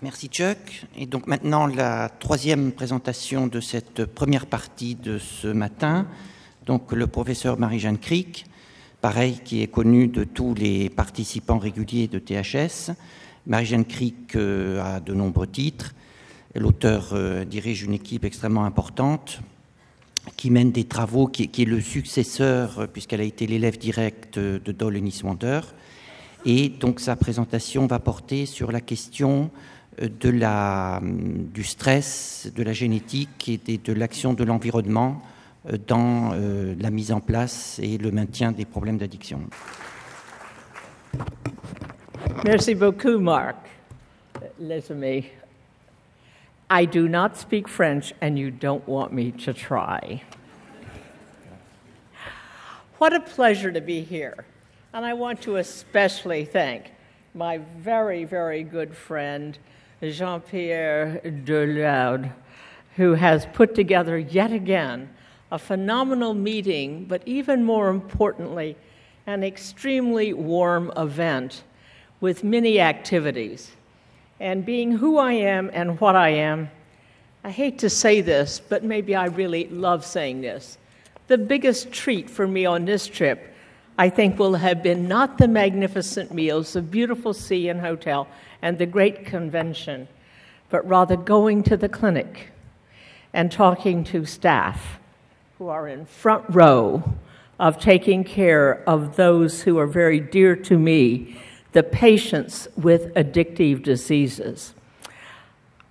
Merci Chuck. Et donc maintenant la troisième présentation de cette première partie de ce matin. Donc le professeur Marie-Jeanne Cric, pareil, qui est connu de tous les participants réguliers de THS. Marie-Jeanne Cric euh, a de nombreux titres. L'auteur euh, dirige une équipe extrêmement importante qui mène des travaux, qui, est le successeur, euh, puisqu'elle a été l'élève direct de Dole Ennis-Wander. Et donc sa présentation va porter sur la question de la, du stress, de la génétique et de l'action de l'environnement dans la mise en place et le maintien des problèmes d'addiction. Merci beaucoup, Marc. Listen me. I do not speak French, and you don't want me to try. What a pleasure to be here. And I want to especially thank my very, very good friend, Jean Pierre Daulouède, who has put together yet again a phenomenal meeting, but even more importantly, an extremely warm event with many activities. And being who I am and what I am, I hate to say this, but maybe I really love saying this. The biggest treat for me on this trip, I think, will have been not the magnificent meals, the beautiful sea and hotel, and the great convention, but rather going to the clinic and talking to staff who are in front row of taking care of those who are very dear to me the patients with addictive diseases.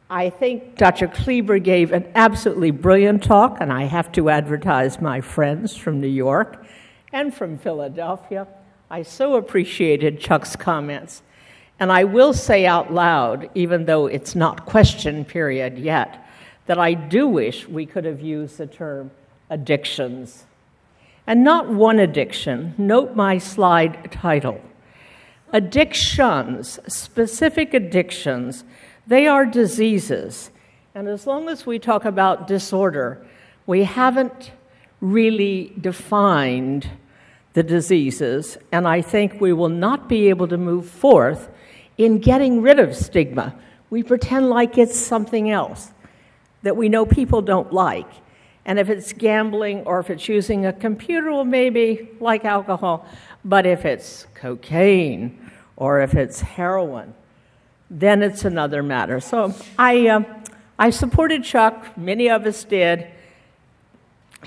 I think Dr. Kleber gave an absolutely brilliant talk, and I have to advertise my friends from New York and from Philadelphia. I so appreciated Chuck's comments. And I will say out loud, even though it's not question period yet, that I do wish we could have used the term addictions. And not one addiction. Note my slide title Addictions, specific addictions, they are diseases. And as long as we talk about disorder, we haven't really defined the diseases, and I think we will not be able to move forth in getting rid of stigma. We pretend like it's something else that we know people don't like. And if it's gambling or if it's using a computer, well, maybe like alcohol. But if it's cocaine or if it's heroin, then it's another matter. So I, uh, I supported Chuck. Many of us did.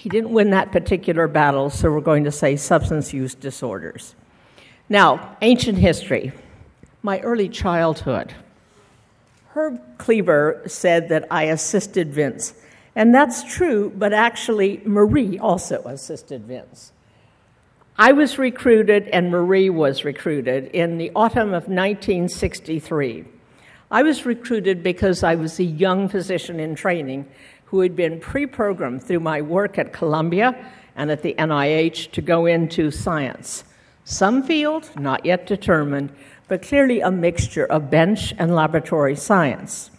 He didn't win that particular battle, so we're going to say substance use disorders. Now, ancient history, my early childhood. Herb Kleber said that I assisted Vince. And that's true, but actually, Marie also assisted Vince. I was recruited and Marie was recruited in the autumn of 1963. I was recruited because I was a young physician in training who had been pre programmed through my work at Columbia and at the NIH to go into science. Some field, not yet determined, but clearly a mixture of bench and laboratory science.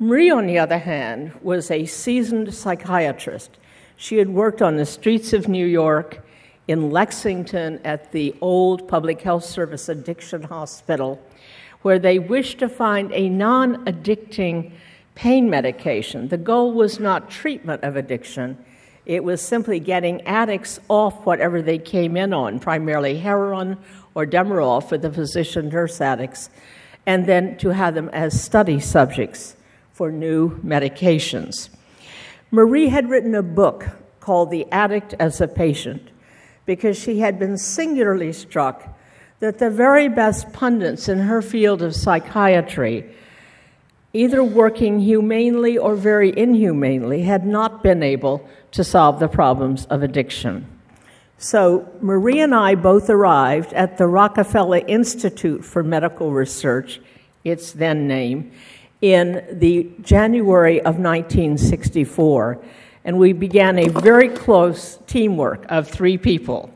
Marie, on the other hand, was a seasoned psychiatrist. She had worked on the streets of New York in Lexington at the old Public Health Service Addiction Hospital, where they wished to find a non addicting pain medication. The goal was not treatment of addiction, it was simply getting addicts off whatever they came in on, primarily heroin or Demerol for the physician nurse addicts, and then to have them as study subjects for new medications. Marie had written a book called The Addict as a Patient because she had been singularly struck that the very best pundits in her field of psychiatry, either working humanely or very inhumanely, had not been able to solve the problems of addiction. So, Marie and I both arrived at the Rockefeller Institute for Medical Research, its then name, in the January of 1964 and we began a very close teamwork of three people.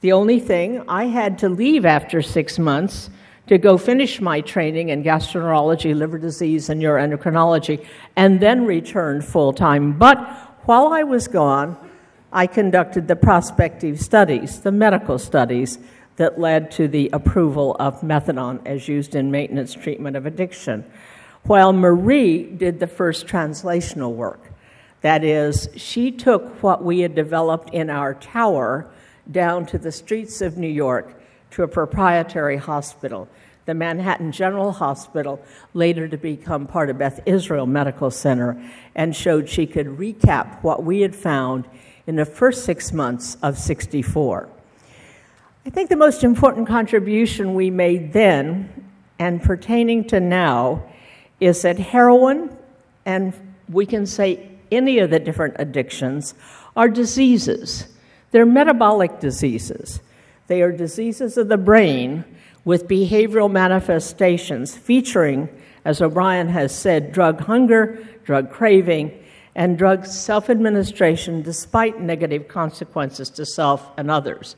The only thing, I had to leave after six months to go finish my training in gastroenterology, liver disease, and neuroendocrinology, and then return full time. But while I was gone, I conducted the prospective studies, the medical studies that led to the approval of methadone as used in maintenance treatment of addiction. while Marie did the first translational work. That is, she took what we had developed in our tower down to the streets of New York to a proprietary hospital, the Manhattan General Hospital, later to become part of Beth Israel Medical Center, and showed she could recap what we had found in the first six months of 64. I think the most important contribution we made then and pertaining to now is that heroin, and we can say any of the different addictions, are diseases. They're metabolic diseases. They are diseases of the brain with behavioral manifestations featuring, as O'Brien has said, drug hunger, drug craving, and drug self administration despite negative consequences to self and others.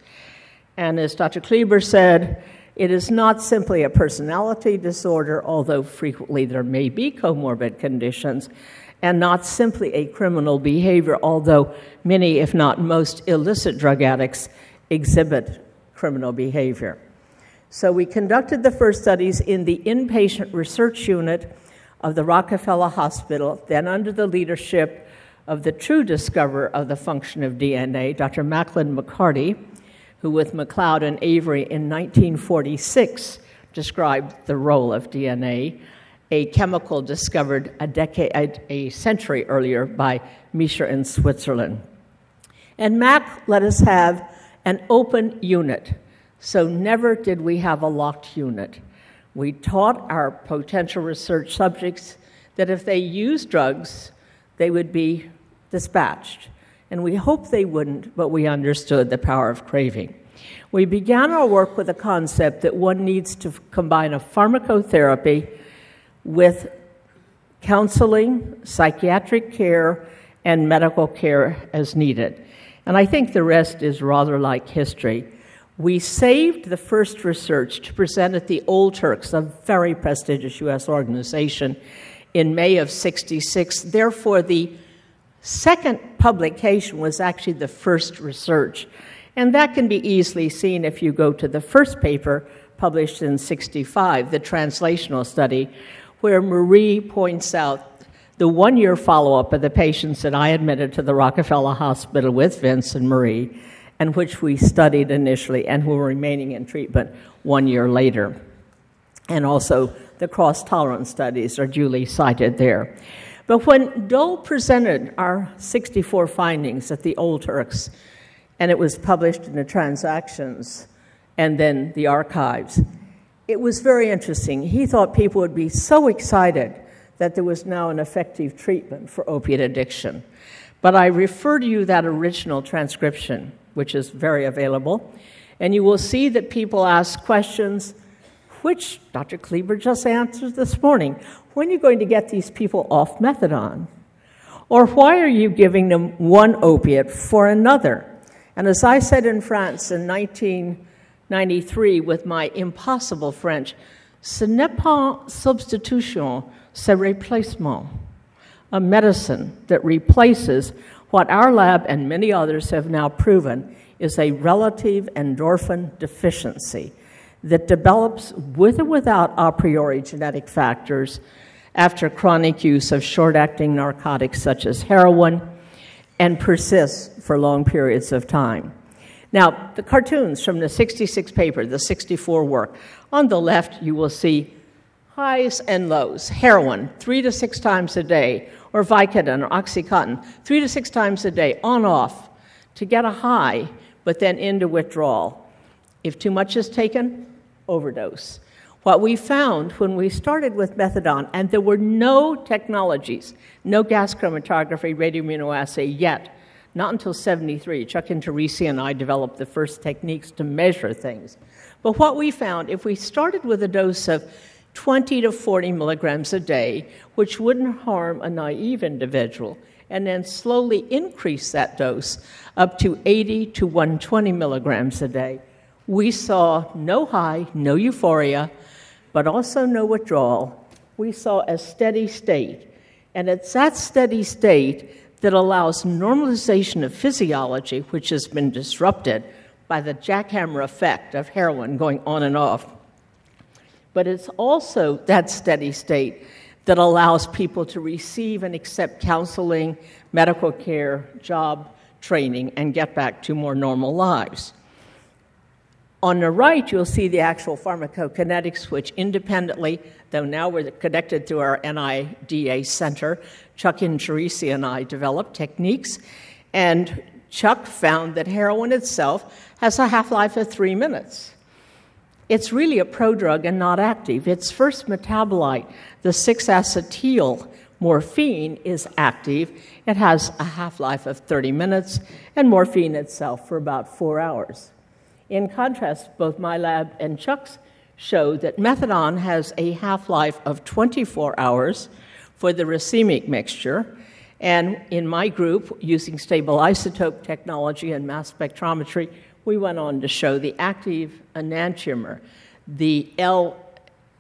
And as Dr. Kleber said, it is not simply a personality disorder, although frequently there may be comorbid conditions, and not simply a criminal behavior, although many, if not most, illicit drug addicts exhibit criminal behavior. So we conducted the first studies in the inpatient research unit of the Rockefeller Hospital, then under the leadership of the true discoverer of the function of DNA, Dr. Maclyn McCarty, who with MacLeod and Avery in 1946 described the role of DNA, a chemical discovered a decade, a century earlier by Miescher in Switzerland. And Mac let us have an open unit, so never did we have a locked unit. We taught our potential research subjects that if they used drugs, they would be dispatched and we hoped they wouldn't, but we understood the power of craving. We began our work with a concept that one needs to combine a pharmacotherapy with counseling, psychiatric care, and medical care as needed. And I think the rest is rather like history. We saved the first research to present at the Old Turks, a very prestigious U.S. organization, in May of 66. Therefore, the second publication was actually the first research. And that can be easily seen if you go to the first paper published in 65, the translational study, where Marie points out the one year follow up of the patients that I admitted to the Rockefeller Hospital with Vince and Marie, and which we studied initially and who were remaining in treatment one year later. And also the cross tolerance studies are duly cited there. But when Dole presented our 64 findings at the Old Turks, and it was published in the Transactions and then the archives, it was very interesting. He thought people would be so excited that there was now an effective treatment for opiate addiction. But I refer to you that original transcription, which is very available, and you will see that people ask questions which Dr. Kleber just answered this morning. When are you going to get these people off methadone? Or why are you giving them one opiate for another? And as I said in France in 1993 with my impossible French, ce n'est pas substitution, c'est replacement. A medicine that replaces what our lab and many others have now proven is a relative endorphin deficiency that develops with or without a priori genetic factors after chronic use of short acting narcotics such as heroin and persists for long periods of time. Now, the cartoons from the 66 paper, the 64 work, on the left you will see highs and lows. Heroin, three to six times a day, or Vicodin or Oxycontin, three to six times a day, on off, to get a high, but then into withdrawal. If too much is taken, overdose. What we found when we started with methadone, and there were no technologies, no gas chromatography, radioimmunoassay yet, not until 73. Chuck Inturrisi and I developed the first techniques to measure things. But what we found, if we started with a dose of 20 to 40 milligrams a day, which wouldn't harm a naive individual, and then slowly increase that dose up to 80 to 120 milligrams a day, we saw no high, no euphoria, but also no withdrawal. We saw a steady state. And it's that steady state that allows normalization of physiology, which has been disrupted by the jackhammer effect of heroin going on and off. But it's also that steady state that allows people to receive and accept counseling, medical care, job training, and get back to more normal lives. On the right, you'll see the actual pharmacokinetics, which independently, though now we're connected through our NIDA center, Chuck and Inturrisi and I developed techniques, and Chuck found that heroin itself has a half life of three minutes. It's really a prodrug and not active. Its first metabolite, the 6 acetyl morphine, is active. It has a half life of 30 minutes, and morphine itself for about four hours. In contrast, both my lab and Chuck's show that methadone has a half life of 24 hours for the racemic mixture. And in my group, using stable isotope technology and mass spectrometry, we went on to show the active enantiomer, the L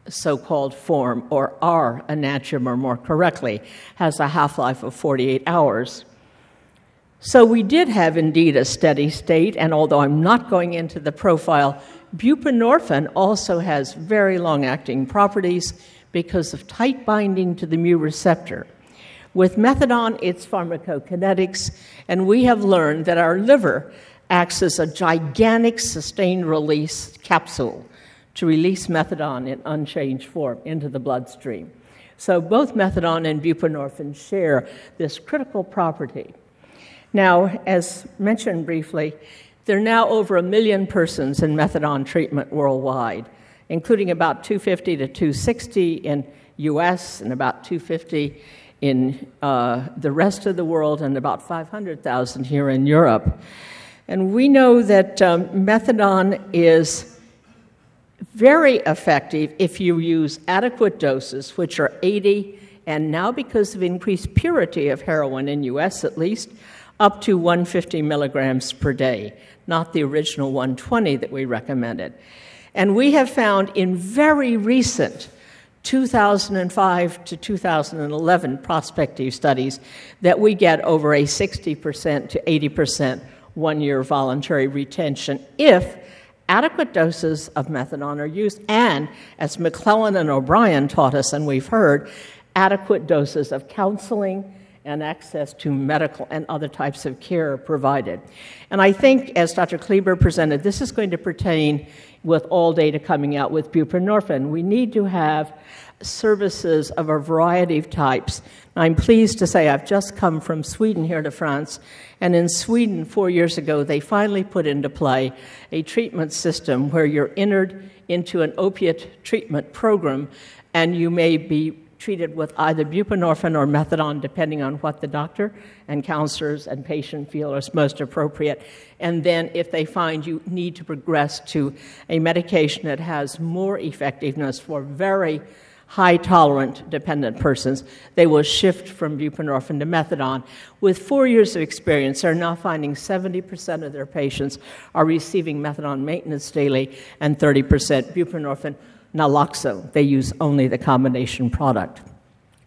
so called form, or R enantiomer more correctly, has a half life of 48 hours. So we did have indeed a steady state, and although I'm not going into the profile, buprenorphine also has very long acting properties because of tight binding to the mu receptor. With methadone, it's pharmacokinetics, and we have learned that our liver acts as a gigantic sustained release capsule to release methadone in unchanged form into the bloodstream. So both methadone and buprenorphine share this critical property. Now, as mentioned briefly, there are now over a million persons in methadone treatment worldwide, including about 250 to 260 in US and about 250 in uh, the rest of the world and about 500,000 here in Europe. And we know that um, methadone is very effective if you use adequate doses, which are 80, and now because of increased purity of heroin in US at least, up to 150 milligrams per day, not the original 120 that we recommended. And we have found in very recent 2005 to 2011 prospective studies that we get over a 60% to 80% one year voluntary retention if adequate doses of methadone are used, and as McLellan and O'Brien taught us, and we've heard, adequate doses of counseling and access to medical and other types of care are provided. And I think, as Dr. Kleber presented, this is going to pertain with all data coming out with buprenorphine. We need to have services of a variety of types. I'm pleased to say I've just come from Sweden here to France, and in Sweden, four years ago, they finally put into play a treatment system where you're entered into an opiate treatment program and you may be treated with either buprenorphine or methadone, depending on what the doctor and counselors and patient feel is most appropriate. And then, if they find you need to progress to a medication that has more effectiveness for very high tolerant dependent persons, they will shift from buprenorphine to methadone. With four years of experience, they're now finding 70% of their patients are receiving methadone maintenance daily and 30% buprenorphine naloxone. They use only the combination product.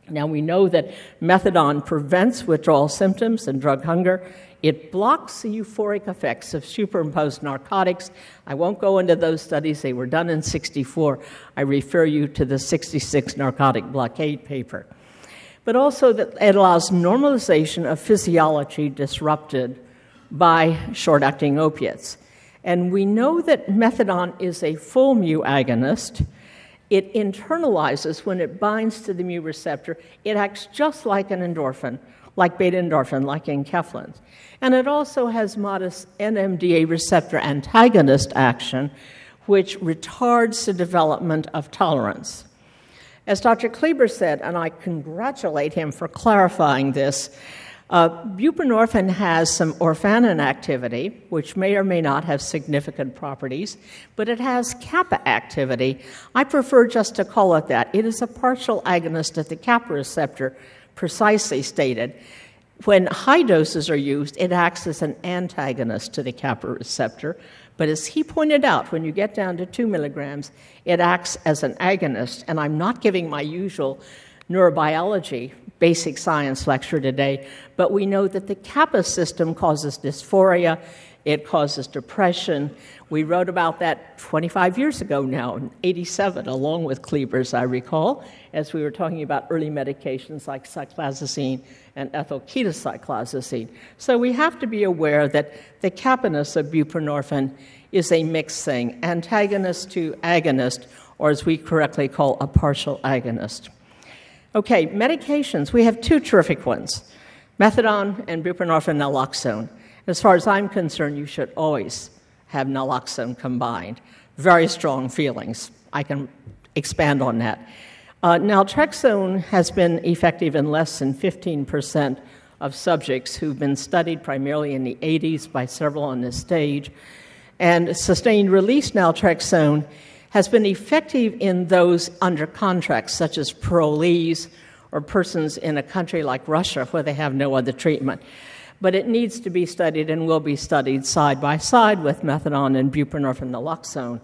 Now, we know that methadone prevents withdrawal symptoms and drug hunger. It blocks the euphoric effects of superimposed narcotics. I won't go into those studies, they were done in 64. I refer you to the 66 narcotic blockade paper. But also that it allows normalization of physiology disrupted by short acting opiates. And we know that methadone is a full mu agonist. It internalizes when it binds to the mu receptor. It acts just like an endorphin, like beta endorphin, like enkephalins. And it also has modest NMDA receptor antagonist action, which retards the development of tolerance. As Dr. Kleber said, and I congratulate him for clarifying this, uh, buprenorphine has some orphanin activity, which may or may not have significant properties, but it has kappa activity. I prefer just to call it that. It is a partial agonist at the kappa receptor, precisely stated. When high doses are used, it acts as an antagonist to the kappa receptor. But as he pointed out, when you get down to two milligrams, it acts as an agonist. And I'm not giving my usual neurobiology basic science lecture today, but we know that the kappa system causes dysphoria, It causes depression. We wrote about that 25 years ago now, in 87, along with Cleavers, I recall, as we were talking about early medications like cyclazocine and ethylketocyclazocine. So we have to be aware that the capitness of buprenorphine is a mixed thing, antagonist to agonist, or as we correctly call a partial agonist. Okay, medications. We have two terrific ones methadone and buprenorphine naloxone. As far as I'm concerned, you should always have naloxone combined. Very strong feelings. I can expand on that. Uh, naltrexone has been effective in less than 15% of subjects who've been studied primarily in the 80s by several on this stage. And sustained release naltrexone has been effective in those under contracts, such as parolees or persons in a country like Russia where they have no other treatment but it needs to be studied and will be studied side by side with methadone and buprenorphine naloxone.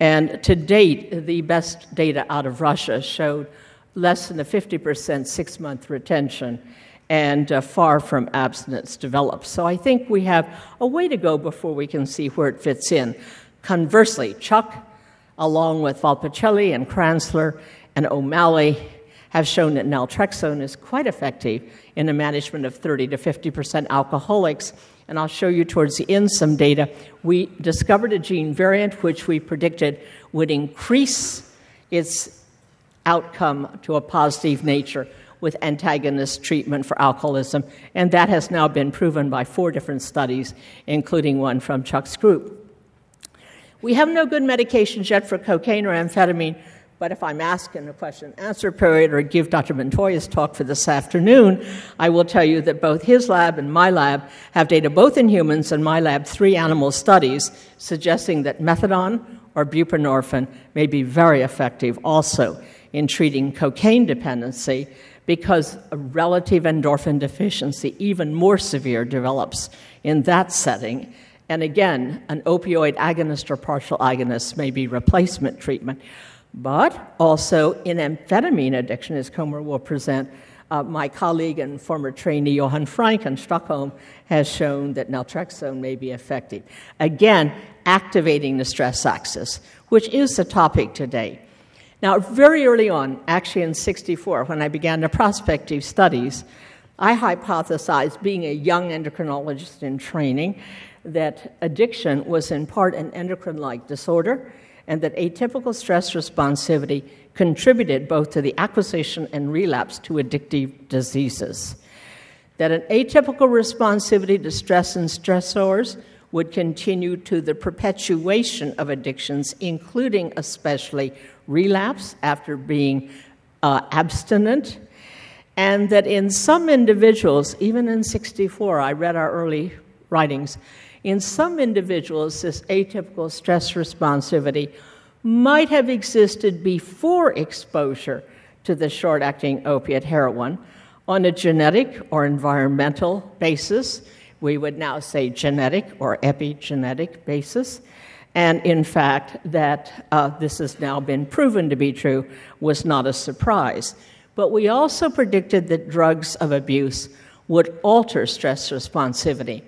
And to date, the best data out of Russia showed less than a 50% six month retention and uh, far from abstinence developed. So I think we have a way to go before we can see where it fits in. Conversely, Chuck, along with Volpicelli and Kranzler and O'Malley, have shown that naltrexone is quite effective in the management of 30 to 50% alcoholics. And I'll show you towards the end some data. We discovered a gene variant which we predicted would increase its outcome to a positive nature with antagonist treatment for alcoholism, and that has now been proven by four different studies, including one from Chuck's group. We have no good medications yet for cocaine or amphetamine, but if I'm asked in a question and answer period or give Dr. Montoya's talk for this afternoon, I will tell you that both his lab and my lab have data both in humans and my lab three animal studies suggesting that methadone or buprenorphine may be very effective also in treating cocaine dependency because a relative endorphin deficiency, even more severe, develops in that setting. And again, an opioid agonist or partial agonist may be replacement treatment. But also in amphetamine addiction, as Comer will present, uh, my colleague and former trainee Johan Franck in Stockholm has shown that naltrexone may be effective. Again, activating the stress axis, which is the topic today. Now, very early on, actually in 64, when I began the prospective studies, I hypothesized, being a young endocrinologist in training, that addiction was in part an endocrine like disorder and that atypical stress responsivity contributed both to the acquisition and relapse to addictive diseases. That an atypical responsivity to stress and stressors would continue to the perpetuation of addictions, including especially relapse after being uh, abstinent, and that in some individuals, even in 64, I read our early writings, in some individuals, this atypical stress responsivity might have existed before exposure to the short acting opiate heroin on a genetic or environmental basis. We would now say genetic or epigenetic basis. And in fact, that uh, this has now been proven to be true was not a surprise. But we also predicted that drugs of abuse would alter stress responsivity.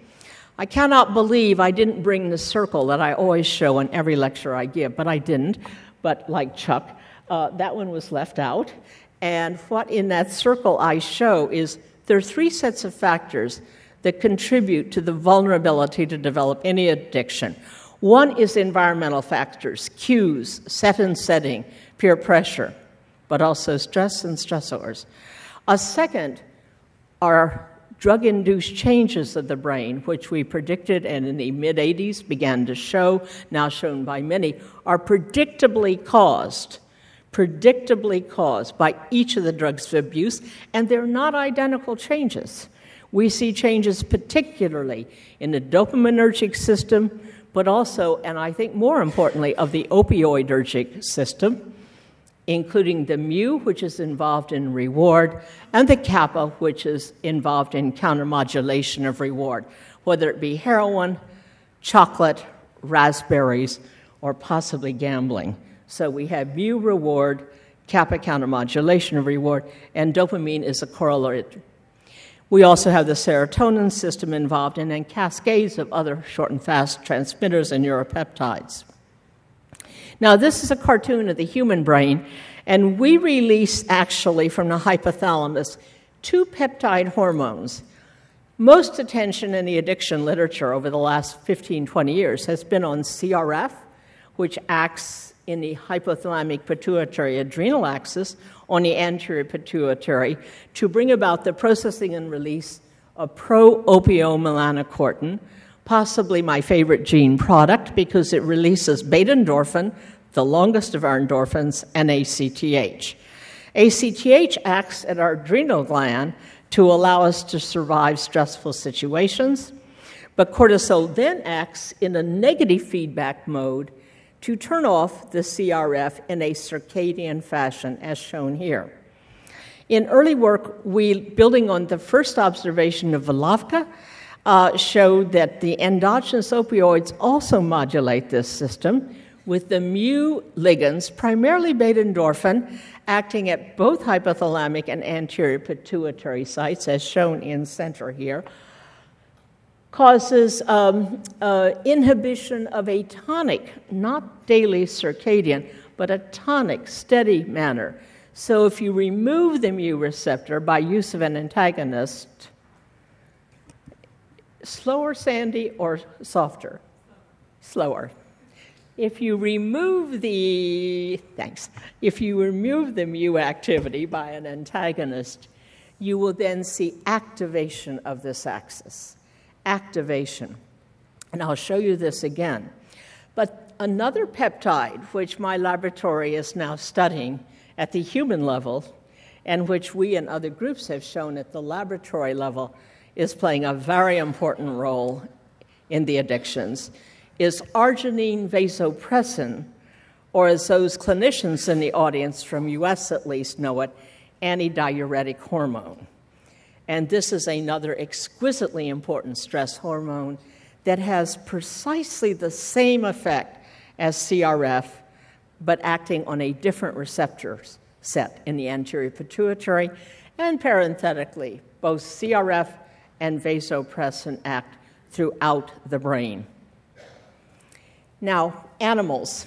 I cannot believe I didn't bring the circle that I always show in every lecture I give, but I didn't. But like Chuck, uh, that one was left out. And what in that circle I show is there are three sets of factors that contribute to the vulnerability to develop any addiction. One is environmental factors, cues, set and setting, peer pressure, but also stress and stressors. A second are drug induced changes of the brain, which we predicted and in the mid 80s began to show, now shown by many, are predictably caused. Predictably caused by each of the drugs of abuse, and they're not identical changes. We see changes particularly in the dopaminergic system, but also, and I think more importantly, of the opioidergic system, including the mu, which is involved in reward, and the kappa, which is involved in countermodulation of reward, whether it be heroin, chocolate, raspberries, or possibly gambling. So we have mu reward, kappa countermodulation of reward, and dopamine is a correlate. We also have the serotonin system involved and then cascades of other short and fast transmitters and neuropeptides. Now, this is a cartoon of the human brain, and we release actually from the hypothalamus two peptide hormones. Most attention in the addiction literature over the last 15, 20 years has been on CRF, which acts in the hypothalamic pituitary adrenal axis on the anterior pituitary to bring about the processing and release of pro-opiomelanocortin, possibly my favorite gene product because it releases beta endorphin, the longest of our endorphins, and ACTH. ACTH acts at our adrenal gland to allow us to survive stressful situations, but cortisol then acts in a negative feedback mode to turn off the CRF in a circadian fashion, as shown here. In early work, we, building on the first observation of Volavka, uh, showed that the endogenous opioids also modulate this system with the mu ligands, primarily beta endorphin, acting at both hypothalamic and anterior pituitary sites, as shown in center here, causes um, uh, inhibition of a tonic, not daily circadian, but a tonic, steady manner. So if you remove the mu receptor by use of an antagonist, slower, Sandy, or softer? Slower. If you remove the, thanks, if you remove the mu activity by an antagonist, you will then see activation of this axis activation. And I'll show you this again. But another peptide, which my laboratory is now studying at the human level, and which we and other groups have shown at the laboratory level, is playing a very important role in the addictions, is arginine vasopressin, or as those clinicians in the audience from US at least know it, antidiuretic hormone. And this is another exquisitely important stress hormone that has precisely the same effect as CRF, but acting on a different receptor set in the anterior pituitary. And parenthetically, both CRF and vasopressin act throughout the brain. Now, animals.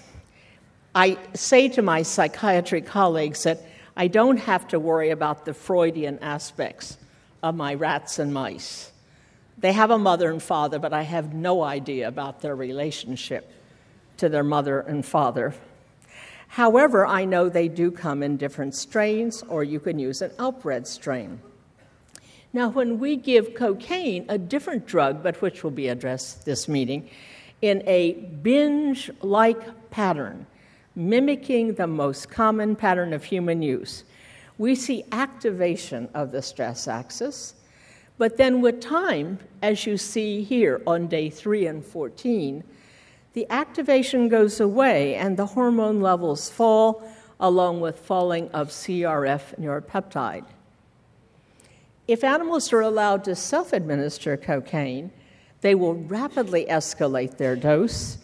I say to my psychiatry colleagues that I don't have to worry about the Freudian aspects of my rats and mice. They have a mother and father, but I have no idea about their relationship to their mother and father. However, I know they do come in different strains, or you can use an outbred strain. Now, when we give cocaine, a different drug, but which will be addressed this meeting, in a binge like pattern, mimicking the most common pattern of human use, we see activation of the stress axis. But then, with time, as you see here on day 3 and 14, the activation goes away and the hormone levels fall, along with falling of CRF neuropeptide. If animals are allowed to self administer cocaine, they will rapidly escalate their dose.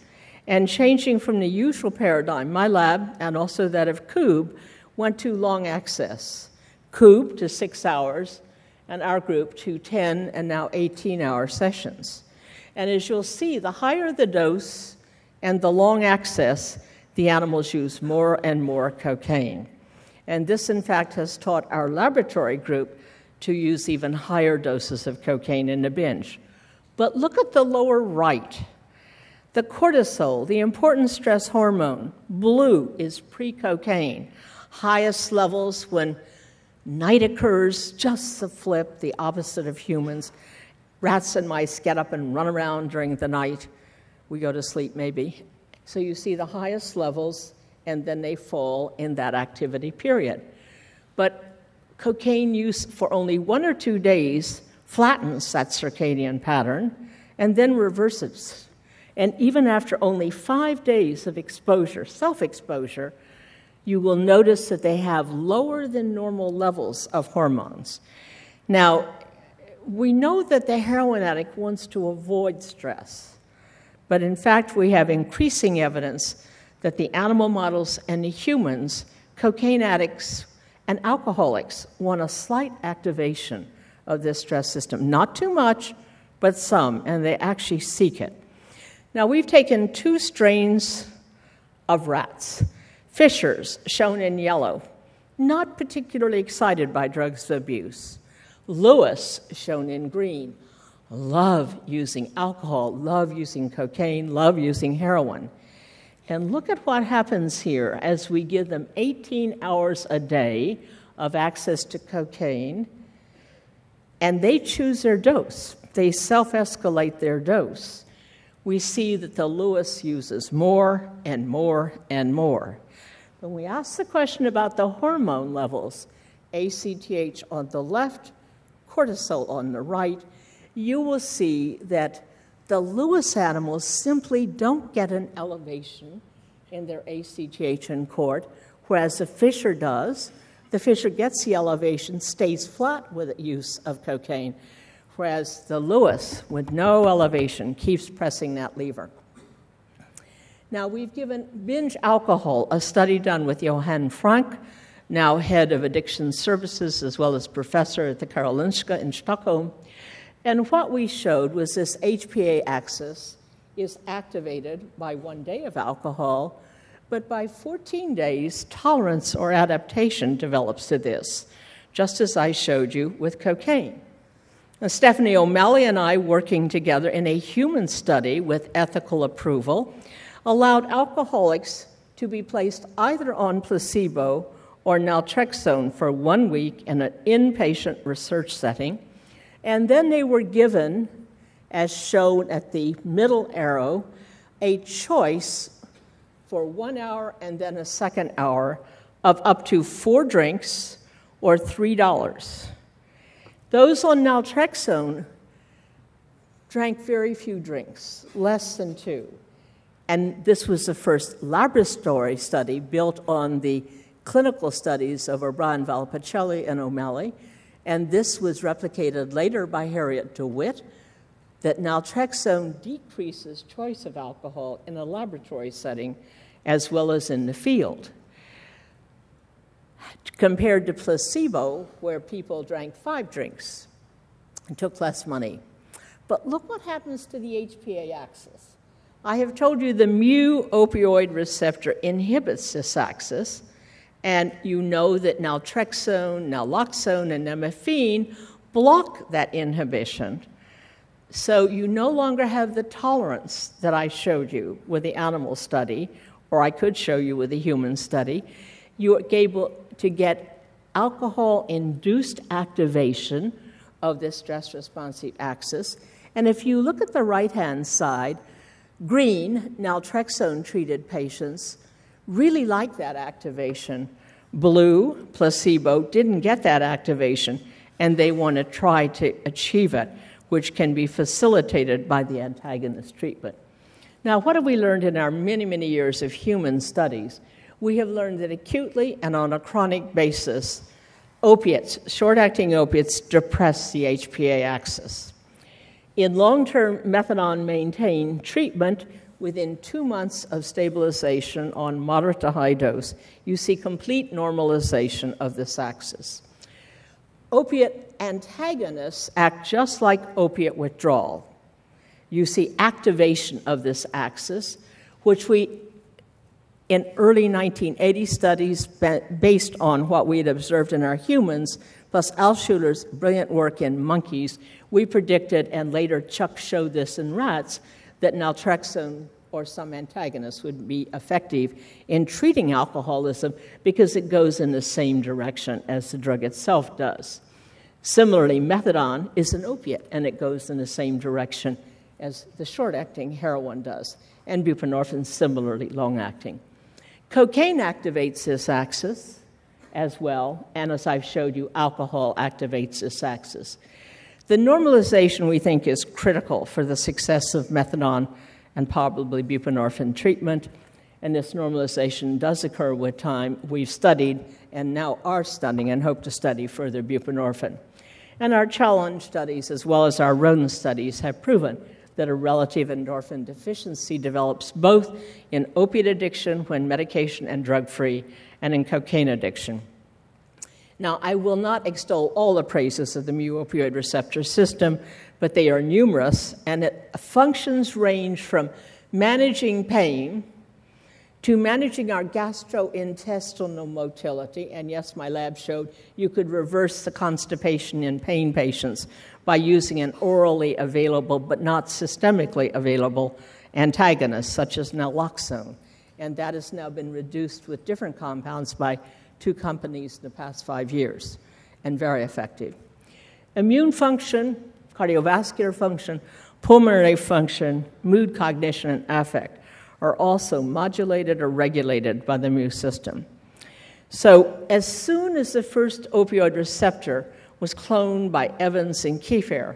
And changing from the usual paradigm, my lab and also that of Koob went to long access. Koob to six hours, and our group to 10 and now 18 hour sessions. And as you'll see, the higher the dose and the long access, the animals use more and more cocaine. And this, in fact, has taught our laboratory group to use even higher doses of cocaine in a binge. But look at the lower right. The cortisol, the important stress hormone, blue is pre cocaine highest levels when night occurs, just the flip, the opposite of humans. Rats and mice get up and run around during the night. We go to sleep, maybe. So you see the highest levels, and then they fall in that activity period. But cocaine use for only one or two days flattens that circadian pattern and then reverses. And even after only five days of exposure, self exposure, you will notice that they have lower than normal levels of hormones. Now, we know that the heroin addict wants to avoid stress, but in fact, we have increasing evidence that the animal models and the humans, cocaine addicts and alcoholics, want a slight activation of this stress system. Not too much, but some, and they actually seek it. Now, we've taken two strains of rats Fischers, shown in yellow, not particularly excited by drugs abuse. Lewis, shown in green, love using alcohol, love using cocaine, love using heroin. And look at what happens here as we give them 18 hours a day of access to cocaine, and they choose their dose. They self escalate their dose. We see that the Lewis uses more and more and more. When we ask the question about the hormone levels, ACTH on the left, cortisol on the right, you will see that the Lewis animals simply don't get an elevation in their ACTH in court, whereas the Fischer does. The Fischer gets the elevation, stays flat with the use of cocaine, whereas the Lewis, with no elevation, keeps pressing that lever. Now, we've given binge alcohol, a study done with Johan Franck, now head of addiction services as well as professor at the Karolinska in Stockholm. And what we showed was this HPA axis is activated by one day of alcohol, but by 14 days, tolerance or adaptation develops to this, just as I showed you with cocaine. Now, Stephanie O'Malley and I, working together in a human study with ethical approval, allowed alcoholics to be placed either on placebo or naltrexone for one week in an inpatient research setting, and then they were given, as shown at the middle arrow, a choice for one hour and then a second hour of up to four drinks or $3. Those on naltrexone drank very few drinks, less than two. And this was the first laboratory study built on the clinical studies of O'Brien, Volpicelli, and O'Malley. And this was replicated later by Harriet de Wit that naltrexone decreases choice of alcohol in a laboratory setting as well as in the field. Compared to placebo, where people drank five drinks and took less money. But look what happens to the HPA axis. I have told you the mu opioid receptor inhibits this axis, and you know that naltrexone, naloxone, and nalmefene block that inhibition. So you no longer have the tolerance that I showed you with the animal study, or I could show you with the human study. You are able to get alcohol induced activation of this stress responsive axis. And if you look at the right hand side, Green, naltrexone treated patients, really liked that activation. Blue, placebo, didn't get that activation, and they want to try to achieve it, which can be facilitated by the antagonist treatment. Now, what have we learned in our many, many years of human studies? We have learned that acutely and on a chronic basis, opiates, short acting opiates, depress the HPA axis. In long term methadone maintained treatment, within two months of stabilization on moderate to high dose, you see complete normalization of this axis. Opiate antagonists act just like opiate withdrawal. You see activation of this axis, which we, in early 1980 studies based on what we had observed in our humans, plus Al Schuler's brilliant work in monkeys, we predicted, and later Chuck showed this in rats, that naltrexone or some antagonist would be effective in treating alcoholism because it goes in the same direction as the drug itself does. Similarly, methadone is an opiate and it goes in the same direction as the short acting heroin does, and buprenorphine similarly long acting. Cocaine activates this axis as well, and as I've showed you, alcohol activates this axis. The normalization we think is critical for the success of methadone and probably buprenorphine treatment, and this normalization does occur with time. We've studied and now are studying and hope to study further buprenorphine. And our challenge studies, as well as our rodent studies, have proven that a relative endorphin deficiency develops both in opiate addiction when medication and drug free and in cocaine addiction. Now, I will not extol all the praises of the mu opioid receptor system, but they are numerous, and it functions range from managing pain to managing our gastrointestinal motility. And yes, my lab showed you could reverse the constipation in pain patients by using an orally available but not systemically available antagonist, such as naloxone. And that has now been reduced with different compounds by two companies in the past five years, and very effective. Immune function, cardiovascular function, pulmonary function, mood, cognition, and affect are also modulated or regulated by the immune system. So, as soon as the first opioid receptor was cloned by Evans and Kieffer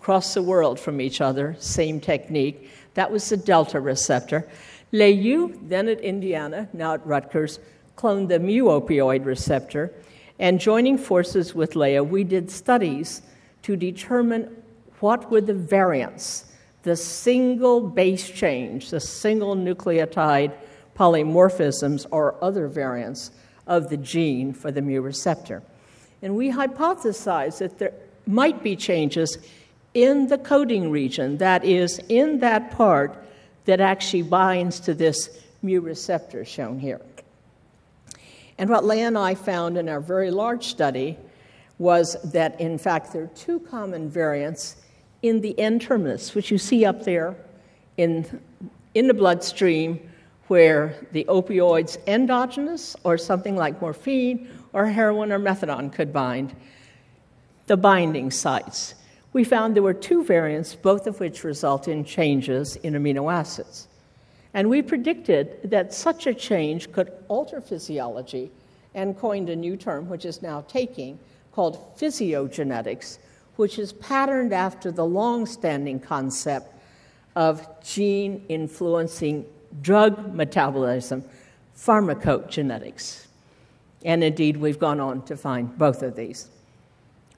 across the world from each other, same technique, that was the delta receptor. Lei Yu, then at Indiana, now at Rutgers, cloned the mu opioid receptor, and joining forces with Leah, we did studies to determine what were the variants, the single base change, the single nucleotide polymorphisms, or other variants of the gene for the mu receptor. And we hypothesized that there might be changes in the coding region, that is, in that part that actually binds to this mu receptor shown here. And what Leah and I found in our very large study was that, in fact, there are two common variants in the N terminus, which you see up there in, in the bloodstream, where the opioids endogenous or something like morphine or heroin or methadone could bind, the binding sites. We found there were two variants, both of which result in changes in amino acids. And we predicted that such a change could alter physiology and coined a new term, which is now taking, called physiogenetics, which is patterned after the long standing concept of gene influencing drug metabolism, pharmacogenetics. And indeed, we've gone on to find both of these.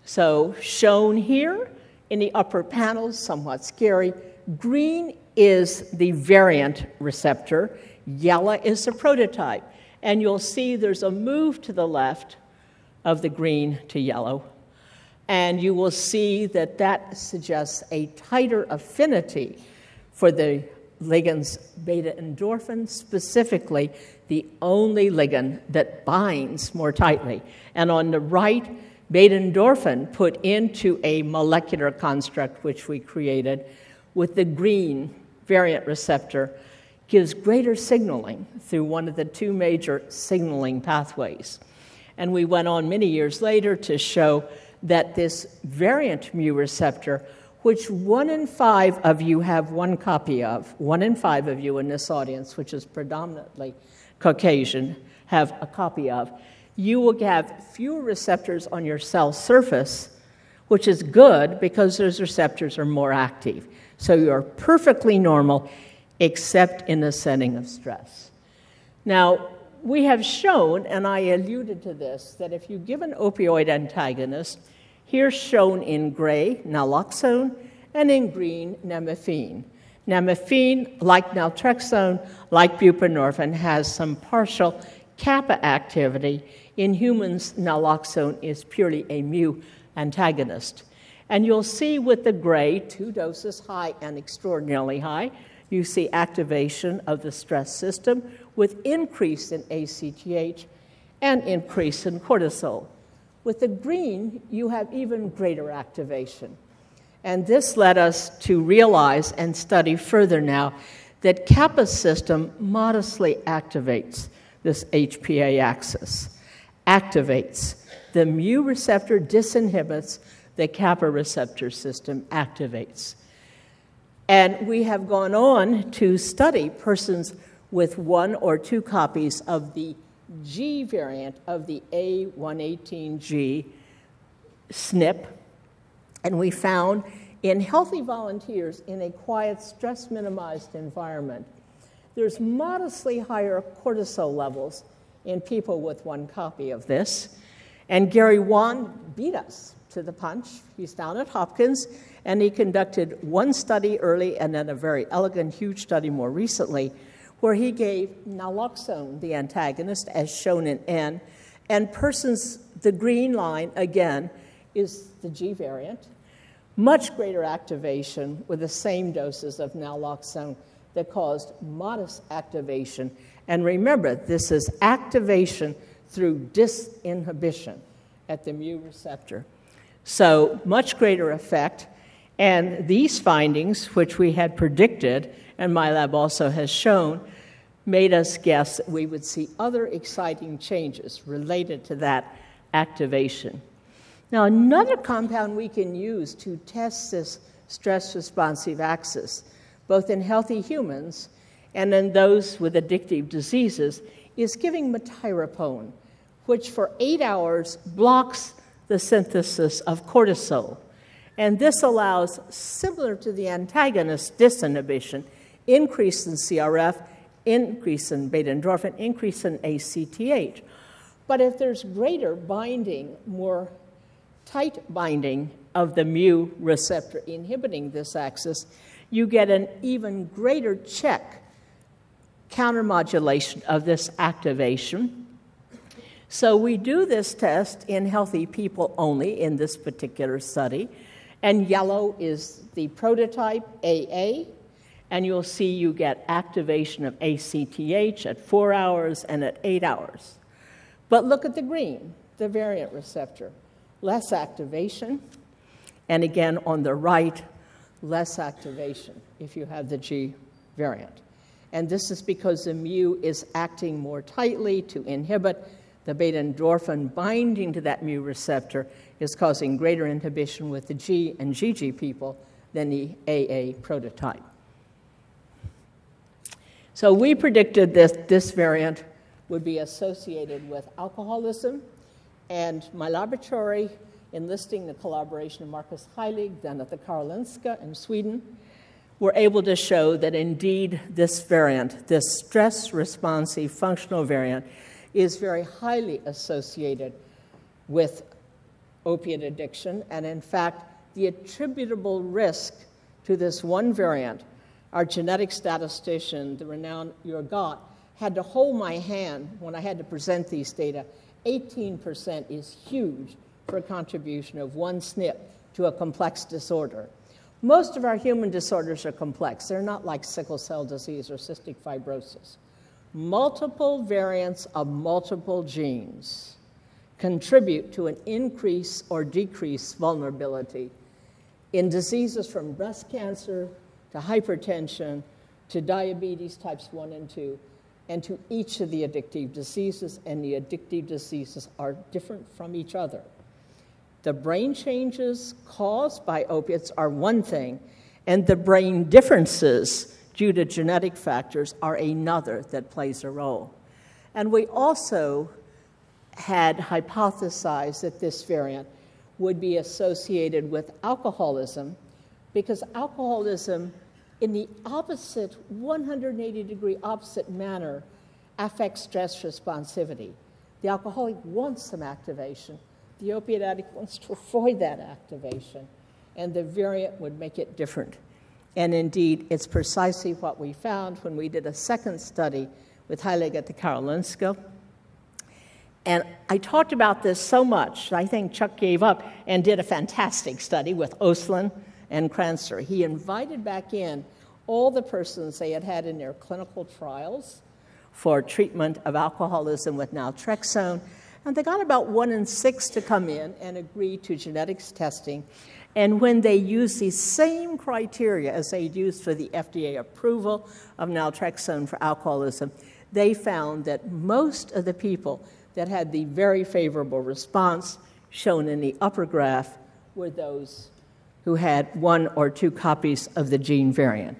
So, shown here in the upper panels, somewhat scary, green is the variant receptor, yellow is the prototype. And you'll see there's a move to the left of the green to yellow. And you will see that that suggests a tighter affinity for the ligands beta endorphin, specifically the only ligand that binds more tightly. And on the right, beta endorphin put into a molecular construct which we created with the green variant receptor gives greater signaling through one of the two major signaling pathways. And we went on many years later to show that this variant mu receptor, which one in five of you have one copy of, one in five of you in this audience, which is predominantly Caucasian, have a copy of, you will have fewer receptors on your cell surface, which is good because those receptors are more active. So you're perfectly normal, except in the setting of stress. Now, we have shown, and I alluded to this, that if you give an opioid antagonist, here shown in gray, naloxone, and in green, nalmefene. Nalmefene, like naltrexone, like buprenorphine, has some partial kappa activity. In humans, naloxone is purely a mu antagonist. And you'll see with the gray, two doses high and extraordinarily high, you see activation of the stress system with increase in ACTH and increase in cortisol. With the green, you have even greater activation. And this led us to realize and study further now that kappa system modestly activates this HPA axis, activates. The mu receptor disinhibits the kappa receptor system activates. And we have gone on to study persons with one or two copies of the G variant of the A118G SNP, and we found in healthy volunteers in a quiet, stress minimized environment, there's modestly higher cortisol levels in people with one copy of this. And Gary Wand beat us to the punch. He's down at Hopkins, and he conducted one study early and then a very elegant, huge study more recently, where he gave naloxone, the antagonist, as shown in N, and persons the green line, again, is the G variant. Much greater activation with the same doses of naloxone that caused modest activation. And remember, this is activation through disinhibition at the mu receptor. So, much greater effect. And these findings, which we had predicted, and my lab also has shown, made us guess that we would see other exciting changes related to that activation. Now, another compound we can use to test this stress responsive axis, both in healthy humans and in those with addictive diseases, is giving metyrapone, which for eight hours blocks the synthesis of cortisol. And this allows, similar to the antagonist disinhibition, increase in CRF, increase in beta endorphin, increase in ACTH. But if there's greater binding, more tight binding of the mu receptor inhibiting this axis, you get an even greater check countermodulation of this activation. So we do this test in healthy people only in this particular study. And yellow is the prototype AA, and you'll see you get activation of ACTH at four hours and at eight hours. But look at the green, the variant receptor. Less activation, and again on the right, less activation if you have the G variant. And this is because the mu is acting more tightly to inhibit the beta endorphin binding to that mu receptor is causing greater inhibition with the G and GG people than the AA prototype. So we predicted that this variant would be associated with alcoholism, and my laboratory, enlisting the collaboration of Markus Heilig, then at the Karolinska in Sweden, were able to show that indeed this variant, this stress responsive functional variant, is very highly associated with opiate addiction, and in fact, the attributable risk to this one variant our genetic statistician, the renowned Jurg Ott, had to hold my hand when I had to present these data. 18% is huge for a contribution of one SNP to a complex disorder. Most of our human disorders are complex. They're not like sickle cell disease or cystic fibrosis. Multiple variants of multiple genes contribute to an increase or decrease vulnerability in diseases from breast cancer to hypertension, to diabetes types 1 and 2, and to each of the addictive diseases, and the addictive diseases are different from each other. The brain changes caused by opiates are one thing, and the brain differences due to genetic factors are another that plays a role. And we also had hypothesized that this variant would be associated with alcoholism because alcoholism in the opposite, 180 degree opposite manner, affects stress responsivity. The alcoholic wants some activation, the opiate addict wants to avoid that activation, and the variant would make it different. And indeed, it's precisely what we found when we did a second study with Heilig at the Karolinska. And I talked about this so much, I think Chuck gave up and did a fantastic study with Oslin and Kranzler. He invited back in all the persons they had had in their clinical trials for treatment of alcoholism with naltrexone, and they got about one in six to come in and agree to genetics testing. And when they used the same criteria as they used for the FDA approval of naltrexone for alcoholism, they found that most of the people that had the very favorable response shown in the upper graph were those who had one or two copies of the gene variant.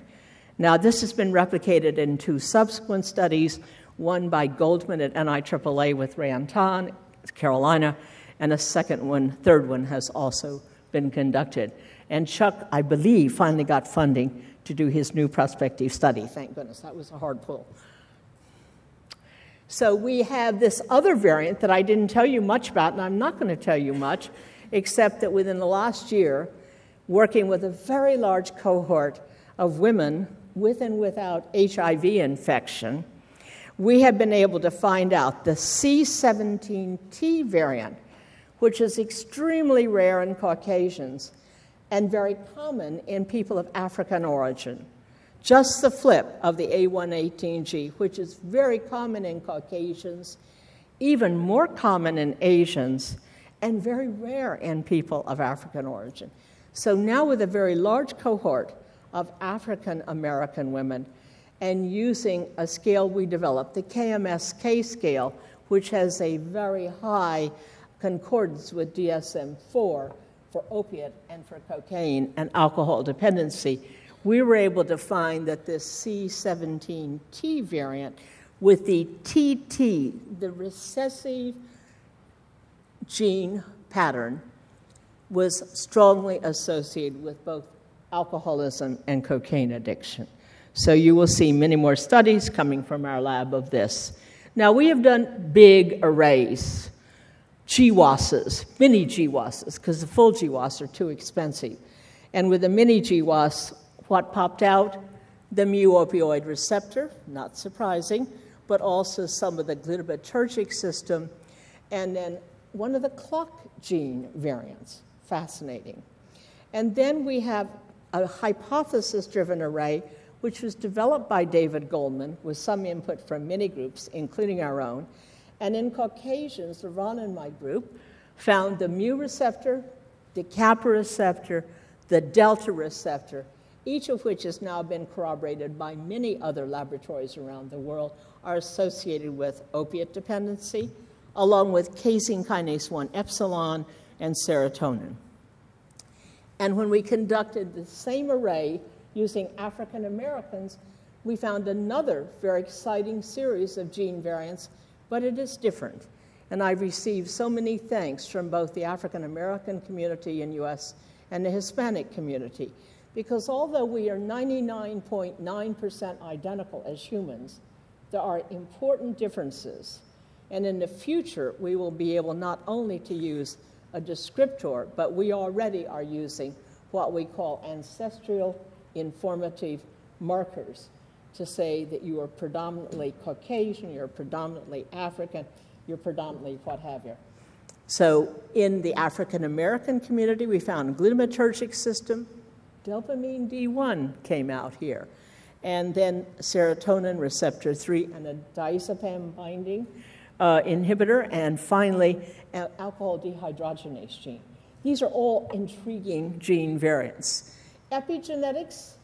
Now, this has been replicated in two subsequent studies, one by Goldman at NIAAA with Ray Anton, Carolina, and a second one, third one, has also been conducted. And Chuck, I believe, finally got funding to do his new prospective study. Thank goodness, that was a hard pull. So we have this other variant that I didn't tell you much about, and I'm not going to tell you much, except that within the last year, working with a very large cohort of women with and without HIV infection, we have been able to find out the C17T variant which is extremely rare in Caucasians and very common in people of African origin. Just the flip of the A118G, which is very common in Caucasians, even more common in Asians, and very rare in people of African origin. So now, with a very large cohort of African American women, and using a scale we developed, the KMSK scale, which has a very high concordance with DSM 4 for opiate and for cocaine and alcohol dependency, we were able to find that this C17T variant with the TT, the recessive gene pattern, was strongly associated with both alcoholism and cocaine addiction. So you will see many more studies coming from our lab of this. Now, we have done big arrays, GWASs, mini GWASs, because the full GWAS are too expensive. And with the mini GWAS, what popped out? The mu opioid receptor, not surprising, but also some of the glutamatergic system, and then one of the clock gene variants. Fascinating. And then we have a hypothesis driven array which was developed by David Goldman with some input from many groups, including our own. And in Caucasians, Ron and my group found the mu receptor, the kappa receptor, the delta receptor, each of which has now been corroborated by many other laboratories around the world, are associated with opiate dependency, along with casein kinase 1 epsilon and serotonin. And when we conducted the same array using African Americans, we found another very exciting series of gene variants, but it is different. And I've received so many thanks from both the African American community in US and the Hispanic community. Because although we are 99.9% identical as humans, there are important differences. And in the future, we will be able not only to use a descriptor, but we already are using what we call ancestral informative markers to say that you are predominantly Caucasian, you're predominantly African, you're predominantly what have you. So, in the African American community, we found glutamatergic system. Dopamine D1 came out here. And then serotonin receptor 3 and a diazepam binding uh, inhibitor. And finally, alcohol dehydrogenase gene. These are all intriguing gene variants. Epigenetics,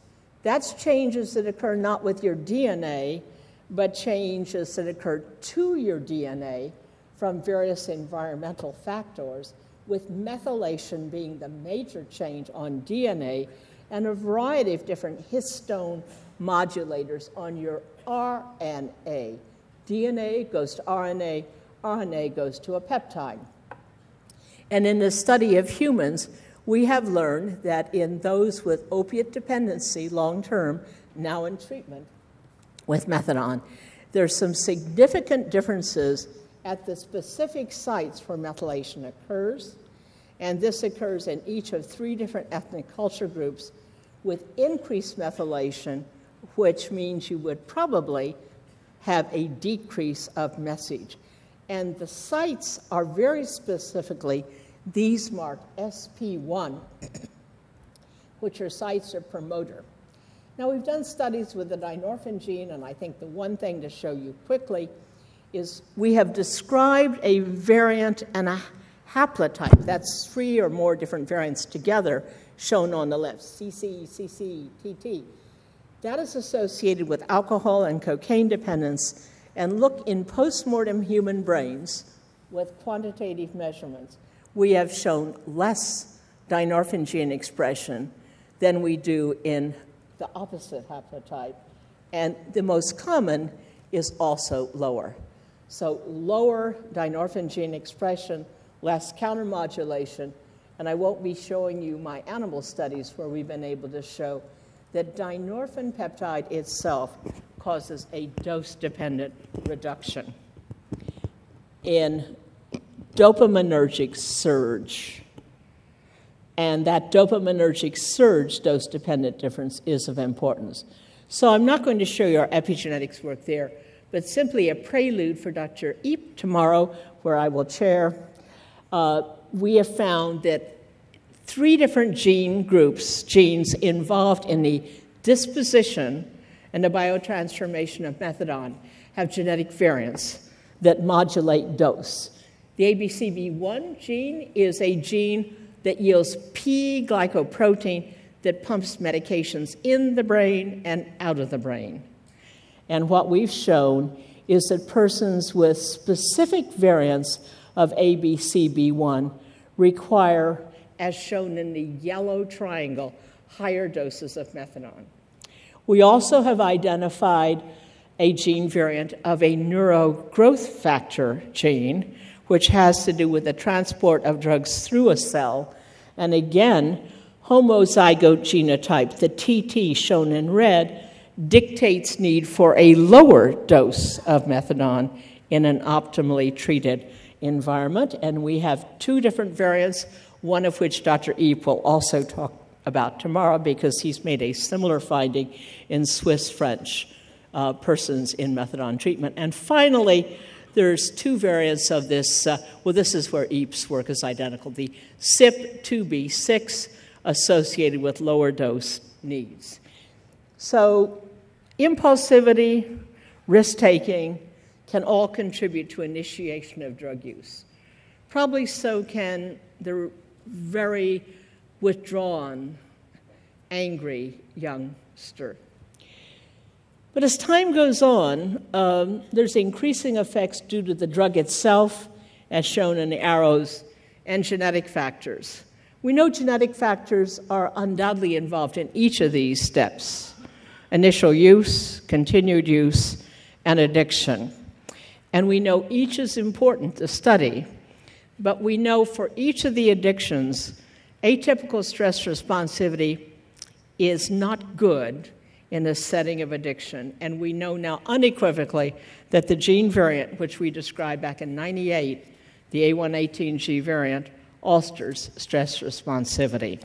that's changes that occur not with your DNA, but changes that occur to your DNA from various environmental factors, with methylation being the major change on DNA and a variety of different histone modulators on your RNA. DNA goes to RNA, RNA goes to a peptide. And in the study of humans, we have learned that in those with opiate dependency long term, now in treatment with methadone, there's some significant differences at the specific sites where methylation occurs. And this occurs in each of three different ethnic culture groups with increased methylation, which means you would probably have a decrease of message. And the sites are very specifically these mark SP1, which are sites of promoter. Now, we've done studies with the dynorphin gene, and I think the one thing to show you quickly is we have described a variant and a haplotype. That's three or more different variants together, shown on the left CC, CC, TT. That is associated with alcohol and cocaine dependence, and look in postmortem human brains with quantitative measurements we have shown less dynorphin gene expression than we do in the opposite haplotype. And the most common is also lower. So, lower dynorphin gene expression, less countermodulation, and I won't be showing you my animal studies where we've been able to show that dynorphin peptide itself causes a dose dependent reduction in dopaminergic surge. And that dopaminergic surge dose dependent difference is of importance. So I'm not going to show you our epigenetics work there, but simply a prelude for Dr. Eap tomorrow, where I will chair uh, we have found that three different gene groups, genes involved in the disposition and the biotransformation of methadone, have genetic variants that modulate dose. The ABCB1 gene is a gene that yields P glycoprotein that pumps medications in the brain and out of the brain. And what we've shown is that persons with specific variants of ABCB1 require, as shown in the yellow triangle, higher doses of methadone. We also have identified a gene variant of a neurogrowth factor gene, which has to do with the transport of drugs through a cell. And again, homozygote genotype, the TT shown in red, dictates need for a lower dose of methadone in an optimally treated environment. And we have two different variants, one of which Dr. Eap will also talk about tomorrow because he's made a similar finding in Swiss French uh, persons in methadone treatment. And finally, there's two variants of this. Uh, well, this is where Eap's work is identical the CYP2B6 associated with lower dose needs. So, impulsivity, risk taking can all contribute to initiation of drug use. Probably so can the very withdrawn, angry youngster. But as time goes on, um, there's increasing effects due to the drug itself, as shown in the arrows, and genetic factors. We know genetic factors are undoubtedly involved in each of these steps initial use, continued use, and addiction. And we know each is important to study, but we know for each of the addictions, atypical stress responsivity is not good in the setting of addiction. And we know now unequivocally that the gene variant, which we described back in 98, the A118G variant, alters stress responsivity.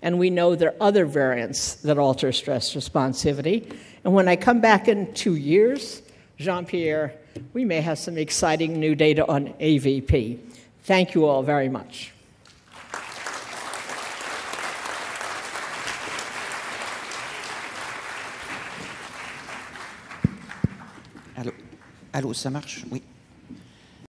And we know there are other variants that alter stress responsivity. And when I come back in two years, Jean Pierre, we may have some exciting new data on AVP. Thank you all very much. Allô ça marche? Oui.